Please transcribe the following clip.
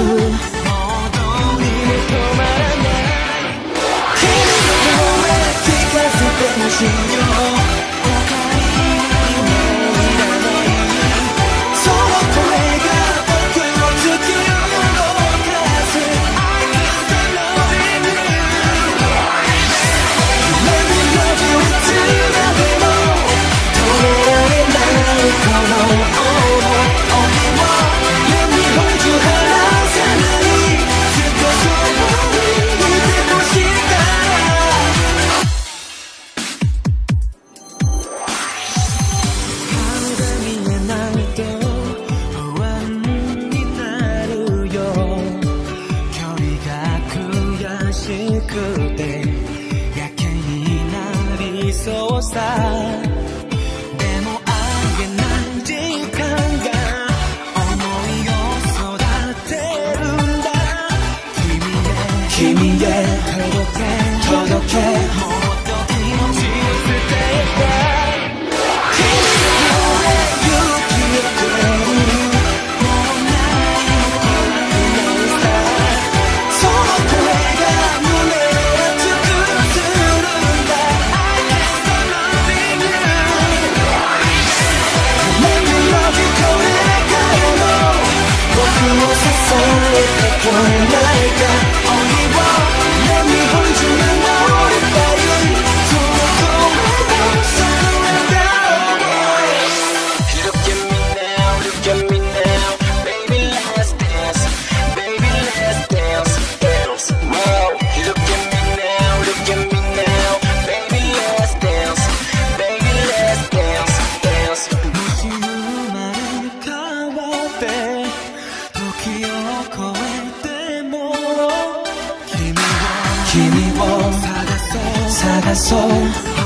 true くてやけになりそうさ。でもあげない時間が思いを育てるんだ。君へ君へ届け届け。Oh. 君を探そう探そう